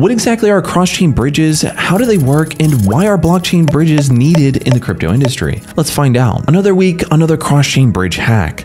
What exactly are cross-chain bridges, how do they work, and why are blockchain bridges needed in the crypto industry? Let's find out. Another week, another cross-chain bridge hack.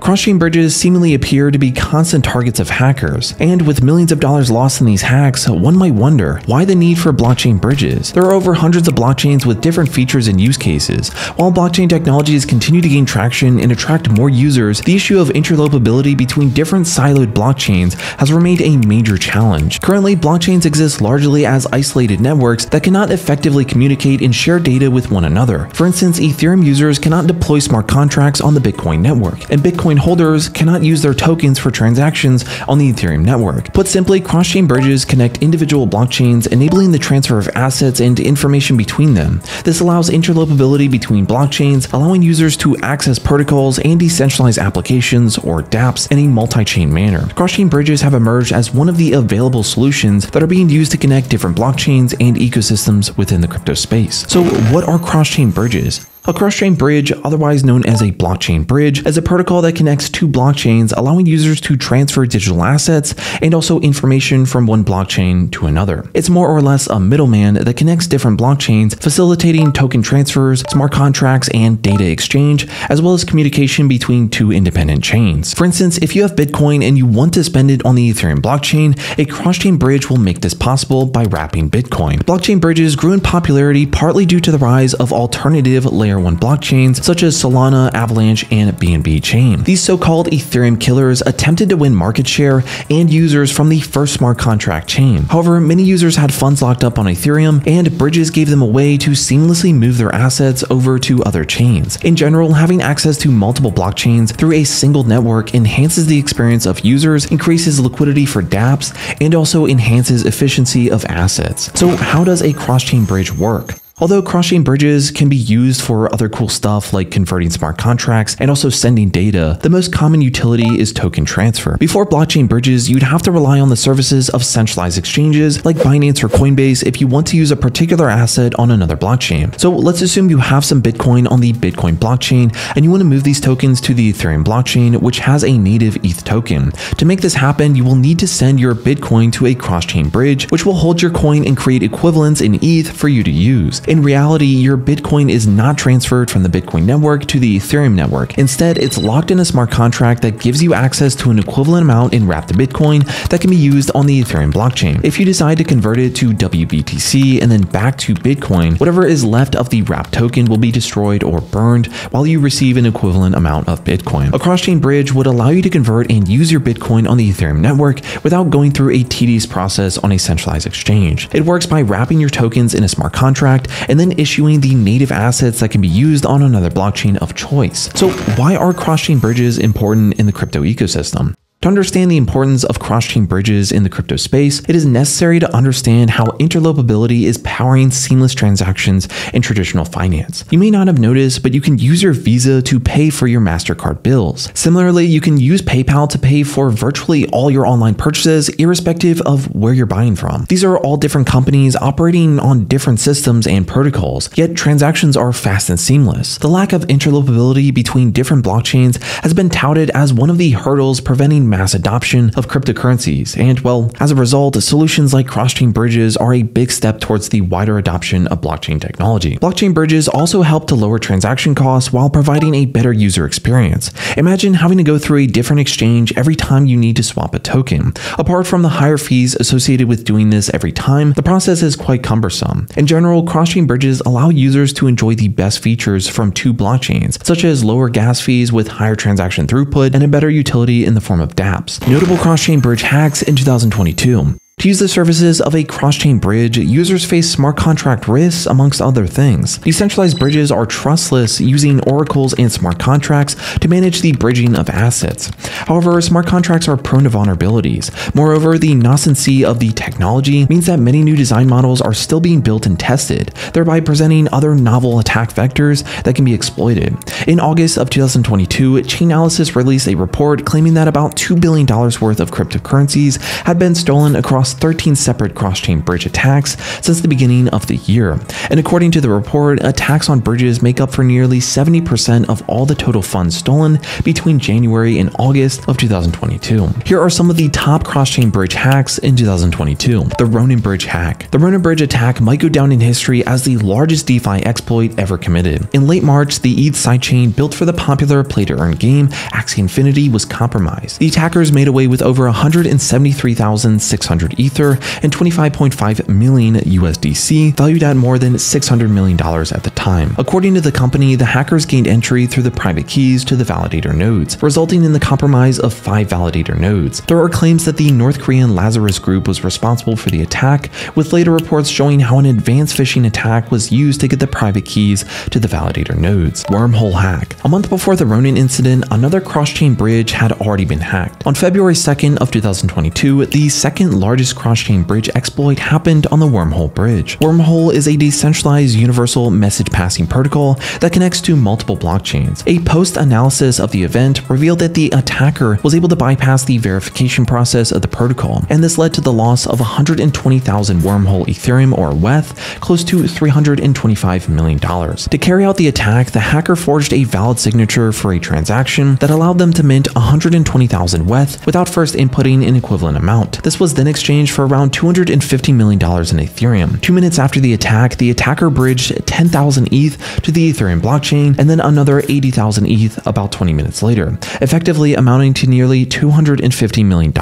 Cross-chain bridges seemingly appear to be constant targets of hackers, and with millions of dollars lost in these hacks, one might wonder why the need for blockchain bridges. There are over hundreds of blockchains with different features and use cases. While blockchain technologies continue to gain traction and attract more users, the issue of interoperability between different siloed blockchains has remained a major challenge. Currently, blockchains exist largely as isolated networks that cannot effectively communicate and share data with one another. For instance, Ethereum users cannot deploy smart contracts on the Bitcoin network, and Bitcoin Bitcoin holders cannot use their tokens for transactions on the Ethereum network. Put simply, cross-chain bridges connect individual blockchains, enabling the transfer of assets and information between them. This allows interoperability between blockchains, allowing users to access protocols and decentralized applications, or dApps, in a multi-chain manner. Cross-chain bridges have emerged as one of the available solutions that are being used to connect different blockchains and ecosystems within the crypto space. So what are cross-chain bridges? A cross-chain bridge, otherwise known as a blockchain bridge, is a protocol that connects two blockchains, allowing users to transfer digital assets and also information from one blockchain to another. It's more or less a middleman that connects different blockchains, facilitating token transfers, smart contracts, and data exchange, as well as communication between two independent chains. For instance, if you have Bitcoin and you want to spend it on the Ethereum blockchain, a cross-chain bridge will make this possible by wrapping Bitcoin. Blockchain bridges grew in popularity partly due to the rise of alternative layer layer 1 blockchains such as Solana, Avalanche, and BNB Chain. These so-called Ethereum killers attempted to win market share and users from the first smart contract chain. However, many users had funds locked up on Ethereum, and bridges gave them a way to seamlessly move their assets over to other chains. In general, having access to multiple blockchains through a single network enhances the experience of users, increases liquidity for dApps, and also enhances efficiency of assets. So how does a cross-chain bridge work? Although cross-chain bridges can be used for other cool stuff like converting smart contracts and also sending data, the most common utility is token transfer. Before blockchain bridges, you'd have to rely on the services of centralized exchanges like Binance or Coinbase if you want to use a particular asset on another blockchain. So let's assume you have some Bitcoin on the Bitcoin blockchain and you want to move these tokens to the Ethereum blockchain, which has a native ETH token. To make this happen, you will need to send your Bitcoin to a cross-chain bridge, which will hold your coin and create equivalents in ETH for you to use. In reality, your Bitcoin is not transferred from the Bitcoin network to the Ethereum network. Instead, it's locked in a smart contract that gives you access to an equivalent amount in wrapped Bitcoin that can be used on the Ethereum blockchain. If you decide to convert it to WBTC and then back to Bitcoin, whatever is left of the wrapped token will be destroyed or burned while you receive an equivalent amount of Bitcoin. A cross-chain bridge would allow you to convert and use your Bitcoin on the Ethereum network without going through a tedious process on a centralized exchange. It works by wrapping your tokens in a smart contract and then issuing the native assets that can be used on another blockchain of choice. So why are cross-chain bridges important in the crypto ecosystem? To understand the importance of cross-chain bridges in the crypto space, it is necessary to understand how interoperability is powering seamless transactions in traditional finance. You may not have noticed, but you can use your Visa to pay for your MasterCard bills. Similarly, you can use PayPal to pay for virtually all your online purchases, irrespective of where you're buying from. These are all different companies operating on different systems and protocols, yet transactions are fast and seamless. The lack of interoperability between different blockchains has been touted as one of the hurdles preventing mass adoption of cryptocurrencies, and well, as a result, solutions like cross-chain bridges are a big step towards the wider adoption of blockchain technology. Blockchain bridges also help to lower transaction costs while providing a better user experience. Imagine having to go through a different exchange every time you need to swap a token. Apart from the higher fees associated with doing this every time, the process is quite cumbersome. In general, cross-chain bridges allow users to enjoy the best features from two blockchains, such as lower gas fees with higher transaction throughput and a better utility in the form of dApps. Notable cross-chain bridge hacks in 2022. To use the services of a cross-chain bridge, users face smart contract risks amongst other things. Decentralized bridges are trustless, using oracles and smart contracts to manage the bridging of assets. However, smart contracts are prone to vulnerabilities. Moreover, the nascency of the technology means that many new design models are still being built and tested, thereby presenting other novel attack vectors that can be exploited. In August of 2022, Chainalysis released a report claiming that about $2 billion worth of cryptocurrencies had been stolen across across 13 separate cross-chain bridge attacks since the beginning of the year. And according to the report, attacks on bridges make up for nearly 70% of all the total funds stolen between January and August of 2022. Here are some of the top cross-chain bridge hacks in 2022. The Ronin Bridge hack. The Ronin Bridge attack might go down in history as the largest DeFi exploit ever committed. In late March, the ETH sidechain built for the popular play-to-earn game Axie Infinity was compromised. The attackers made away with over 173,600 Ether and 25.5 million USDC, valued at more than $600 million at the time. According to the company, the hackers gained entry through the private keys to the validator nodes, resulting in the compromise of five validator nodes. There are claims that the North Korean Lazarus group was responsible for the attack, with later reports showing how an advanced phishing attack was used to get the private keys to the validator nodes. Wormhole hack. A month before the Ronin incident, another cross-chain bridge had already been hacked. On February 2nd of 2022, the second largest cross-chain bridge exploit happened on the Wormhole bridge. Wormhole is a decentralized universal message passing protocol that connects to multiple blockchains. A post-analysis of the event revealed that the attacker was able to bypass the verification process of the protocol, and this led to the loss of 120,000 Wormhole Ethereum or WETH, close to $325 million. To carry out the attack, the hacker forged a valid signature for a transaction that allowed them to mint 120,000 WETH without first inputting an equivalent amount. This was then exchanged for around $250 million in Ethereum. Two minutes after the attack, the attacker bridged 10,000 ETH to the Ethereum blockchain and then another 80,000 ETH about 20 minutes later, effectively amounting to nearly $250 million.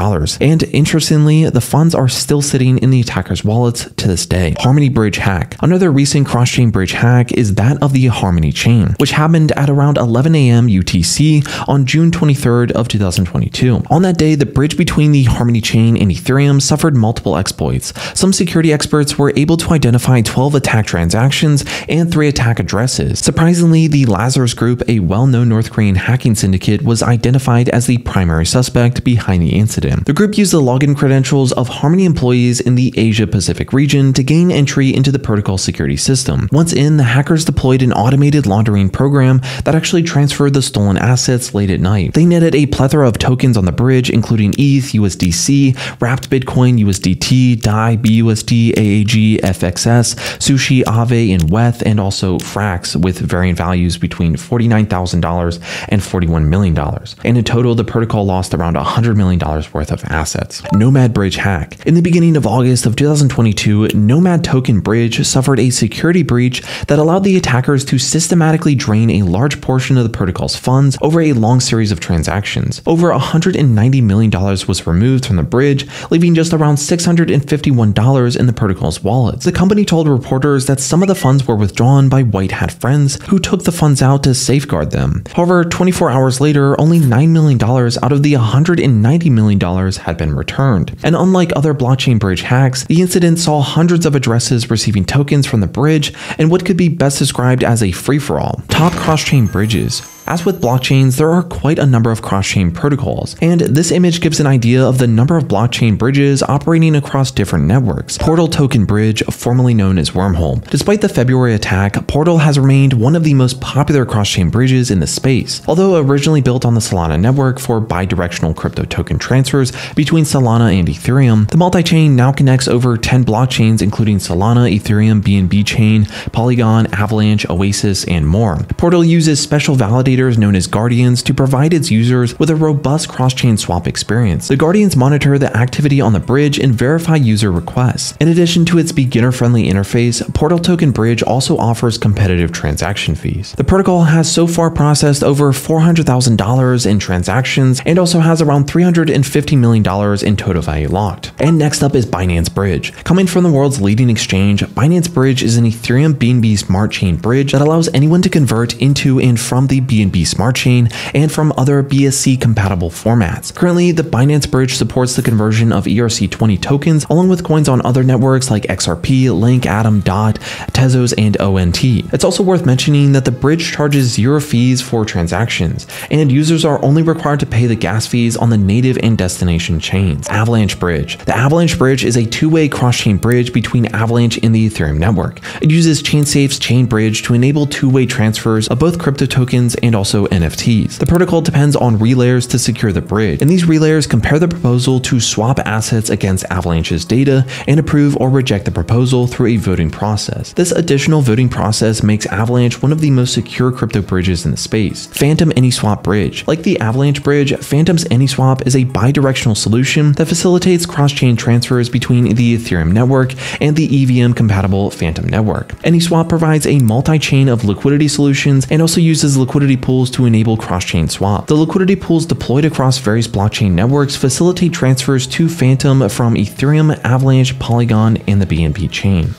And interestingly, the funds are still sitting in the attacker's wallets to this day. Harmony Bridge hack. Another recent cross-chain bridge hack is that of the Harmony chain, which happened at around 11 a.m. UTC on June 23rd of 2022. On that day, the bridge between the Harmony chain and Ethereum suffered multiple exploits. Some security experts were able to identify 12 attack transactions and 3 attack addresses. Surprisingly, the Lazarus Group, a well-known North Korean hacking syndicate, was identified as the primary suspect behind the incident. The group used the login credentials of Harmony employees in the Asia Pacific region to gain entry into the protocol security system. Once in, the hackers deployed an automated laundering program that actually transferred the stolen assets late at night. They netted a plethora of tokens on the bridge, including ETH, USDC, wrapped Bitcoin, USDT, DAI, BUSD, AAG, FXS, Sushi, Aave, and WETH, and also Frax with varying values between $49,000 and $41 million. And in total, the protocol lost around $100 million worth of assets. Nomad Bridge hack. In the beginning of August of 2022, Nomad Token Bridge suffered a security breach that allowed the attackers to systematically drain a large portion of the protocol's funds over a long series of transactions. Over $190 million was removed from the bridge, leaving just around $651 in the protocol's wallets. The company told reporters that some of the funds were withdrawn by white hat friends who took the funds out to safeguard them. However, 24 hours later, only $9 million out of the $190 million had been returned. And unlike other blockchain bridge hacks, the incident saw hundreds of addresses receiving tokens from the bridge and what could be best described as a free-for-all. Top cross-chain bridges. As with blockchains, there are quite a number of cross-chain protocols, and this image gives an idea of the number of blockchain bridges operating across different networks. Portal Token Bridge, formerly known as Wormhole. Despite the February attack, Portal has remained one of the most popular cross-chain bridges in the space. Although originally built on the Solana network for bidirectional crypto token transfers between Solana and Ethereum, the multi-chain now connects over 10 blockchains including Solana, Ethereum, BNB Chain, Polygon, Avalanche, Oasis, and more. Portal uses special validators known as Guardians to provide its users with a robust cross-chain swap experience. The Guardians monitor the activity on the bridge and verify user requests. In addition to its beginner-friendly interface, Portal Token Bridge also offers competitive transaction fees. The protocol has so far processed over $400,000 in transactions and also has around $350 million in total value locked. And next up is Binance Bridge. Coming from the world's leading exchange, Binance Bridge is an Ethereum BNB smart chain bridge that allows anyone to convert into and from the BNB BNB Smart Chain and from other BSC compatible formats. Currently, the Binance Bridge supports the conversion of ERC20 tokens along with coins on other networks like XRP, Link, Atom, DOT, Tezos, and ONT. It's also worth mentioning that the bridge charges zero fees for transactions, and users are only required to pay the gas fees on the native and destination chains. Avalanche Bridge. The Avalanche Bridge is a two-way cross-chain bridge between Avalanche and the Ethereum network. It uses ChainSafe's Chain Bridge to enable two-way transfers of both crypto tokens and also NFTs. The protocol depends on relayers to secure the bridge, and these relayers compare the proposal to swap assets against Avalanche's data and approve or reject the proposal through a voting process. This additional voting process makes Avalanche one of the most secure crypto bridges in the space. Fantom AnySwap Bridge. Like the Avalanche bridge, Fantom's AnySwap is a bidirectional solution that facilitates cross-chain transfers between the Ethereum network and the EVM compatible Fantom network. AnySwap provides a multi-chain of liquidity solutions and also uses liquidity pools to enable cross-chain swap. The liquidity pools deployed across various blockchain networks facilitate transfers to Fantom from Ethereum, Avalanche, Polygon, and the BNB chain.